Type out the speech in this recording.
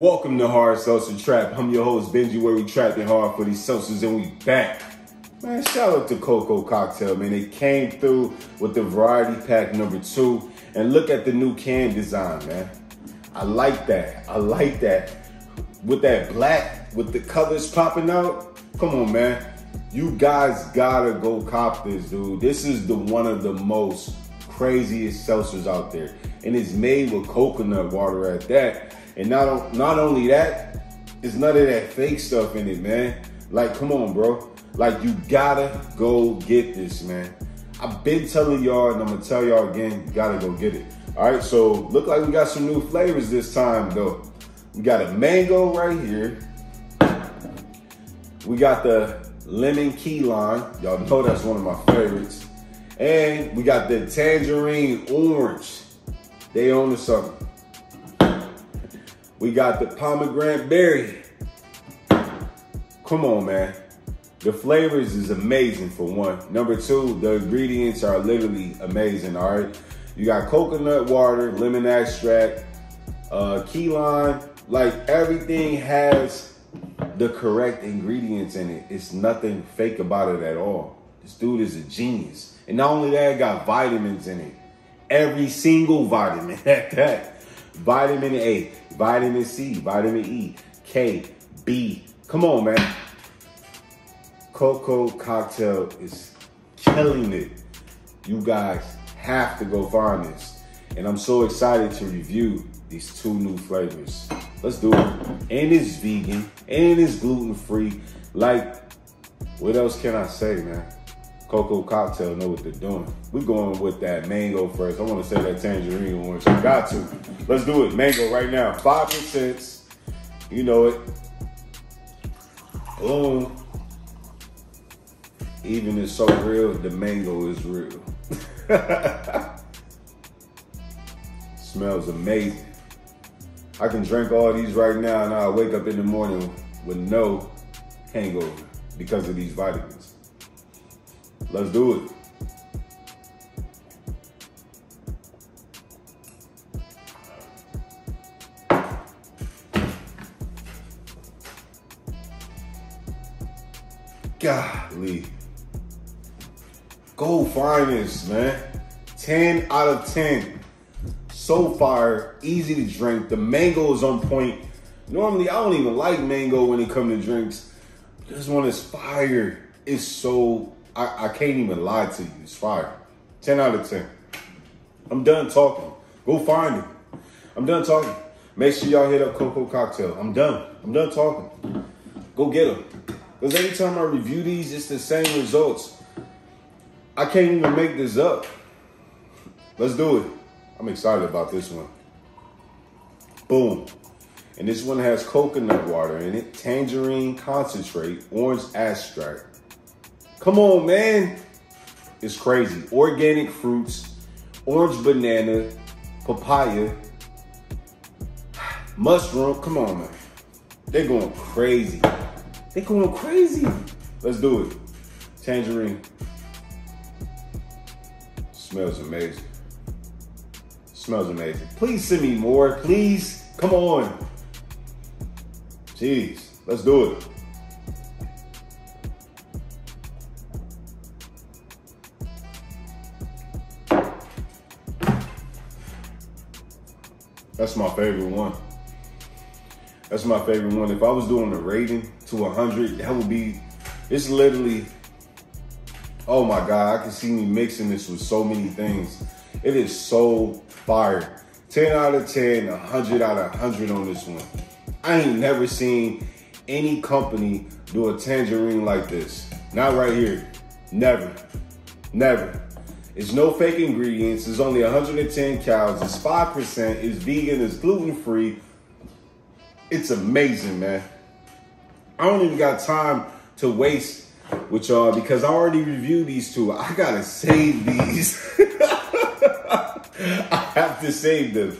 Welcome to Hard Seltzer Trap. I'm your host, Benji, where we trapping hard for these seltzers and we back. Man, shout out to Coco Cocktail, man. They came through with the variety pack number two. And look at the new can design, man. I like that. I like that. With that black, with the colors popping out. Come on, man. You guys gotta go cop this, dude. This is the one of the most craziest seltzers out there. And it's made with coconut water at that. And not, not only that, it's none of that fake stuff in it, man. Like, come on, bro. Like, you gotta go get this, man. I've been telling y'all, and I'm gonna tell y'all again, you gotta go get it. All right, so look like we got some new flavors this time, though. We got a mango right here. We got the lemon key lime. Y'all know that's one of my favorites. And we got the tangerine orange. They own the something. We got the pomegranate berry. Come on, man. The flavors is amazing for one. Number two, the ingredients are literally amazing, all right? You got coconut water, lemon extract, uh, key lime. Like everything has the correct ingredients in it. It's nothing fake about it at all. This dude is a genius. And not only that, it got vitamins in it. Every single vitamin at that. Vitamin A, vitamin C, vitamin E, K, B. Come on, man. Coco Cocktail is killing it. You guys have to go find this. And I'm so excited to review these two new flavors. Let's do it. And it's vegan, and it's gluten free. Like, what else can I say, man? Coco Cocktail know what they're doing. We're going with that mango first. I want to say that tangerine orange. I got to. Let's do it. Mango right now. 5%. You know it. Boom. Even it's so real, the mango is real. Smells amazing. I can drink all these right now and I'll wake up in the morning with no hangover because of these vitamins. Let's do it. Golly. Go this, man. 10 out of 10. So fire, easy to drink. The mango is on point. Normally, I don't even like mango when it comes to drinks. This one is fire. It's so I, I can't even lie to you. It's fire. 10 out of 10. I'm done talking. Go find it. I'm done talking. Make sure y'all hit up Coco Cocktail. I'm done. I'm done talking. Go get them. Because every time I review these, it's the same results. I can't even make this up. Let's do it. I'm excited about this one. Boom. And this one has coconut water in it, tangerine concentrate, orange extract, Come on, man. It's crazy. Organic fruits, orange banana, papaya, mushroom. Come on, man. They're going crazy. They're going crazy. Let's do it. Tangerine. Smells amazing. Smells amazing. Please send me more. Please. Come on. Jeez. Let's do it. That's my favorite one. That's my favorite one. If I was doing a rating to 100, that would be, it's literally, oh my God, I can see me mixing this with so many things. It is so fire. 10 out of 10, 100 out of 100 on this one. I ain't never seen any company do a tangerine like this. Not right here. Never. Never. It's no fake ingredients. It's only 110 calories. It's 5%. It's vegan. It's gluten free. It's amazing, man. I don't even got time to waste with y'all because I already reviewed these two. I gotta save these. I have to save them.